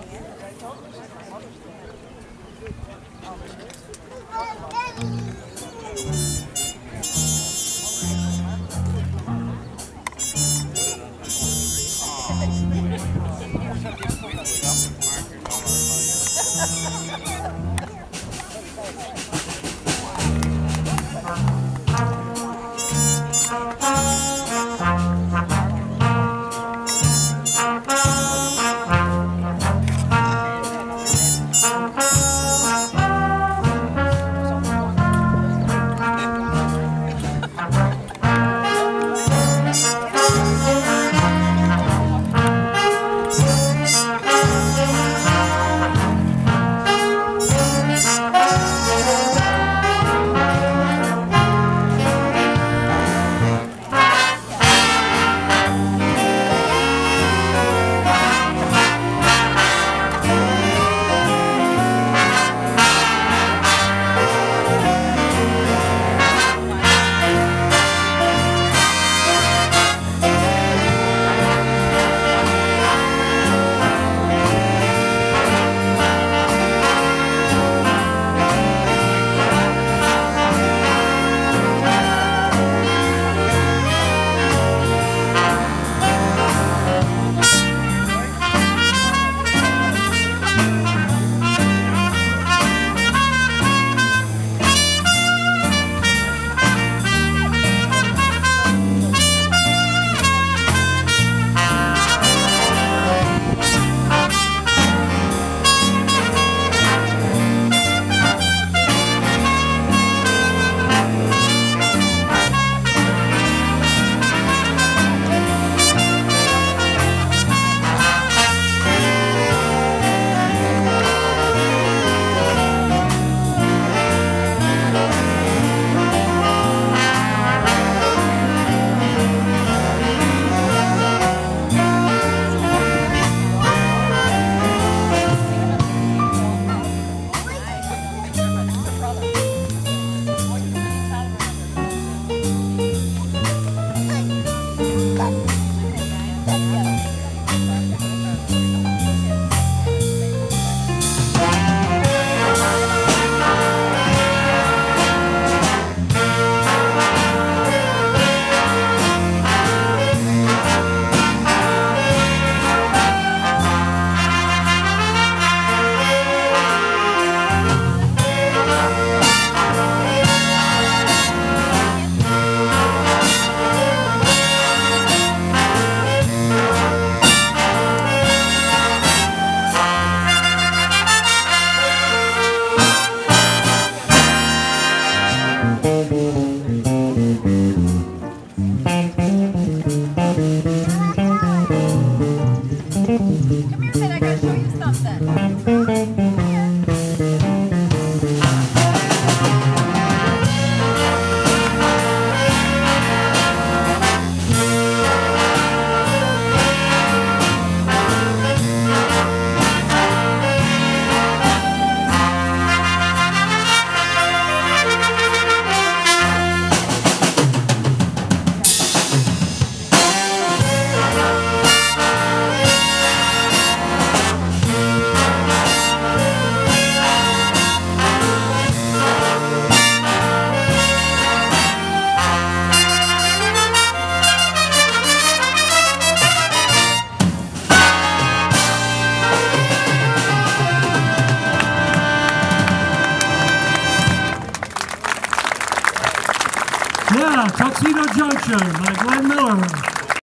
i don't know. Yeah, Tuxedo Junction by Glenn Miller.